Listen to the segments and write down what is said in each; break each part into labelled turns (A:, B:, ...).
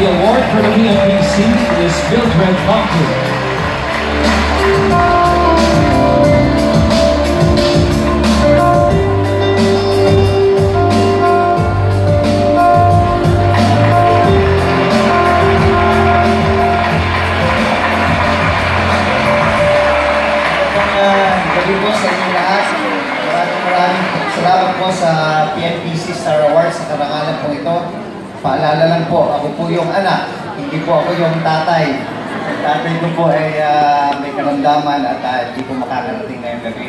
A: MC is Mildred Bunker.
B: Magandang gabi po sa inyo lahat. Maraming maraming salamat po sa PNPC Star Awards sa karangalan po ito. Paalala lang po, ako po yung anak, hindi po ako yung tatay. Tatay ko po ay ah, may karamdaman at ah, hindi po makakarating ngayong gabi.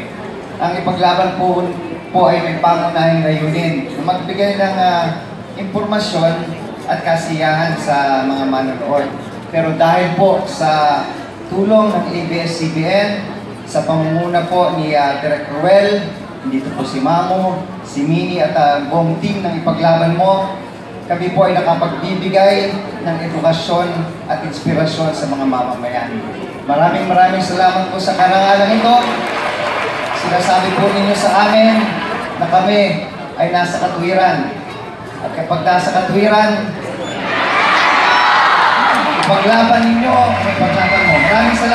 B: Ang ipaglaban po, po ay may pangunahing layunin na magbigay ng ah, impormasyon at kasiyahan sa mga manonood. Pero dahil po sa tulong ng ABS-CBN, sa pamumuna po ni uh, Direk Ruel, dito po si Mamo, si Mini at uh, buong team ng Ipaglaban Mo, kami po ay nakapagbibigay ng edukasyon at inspirasyon sa mga mamamayan. Maraming maraming salamat po sa karangalan ito. Sinasabi po ninyo sa amin na kami ay nasa katwiran. At kapag nasa katwiran, ipaglaban ninyo, may paglaban mo. Maraming salamat.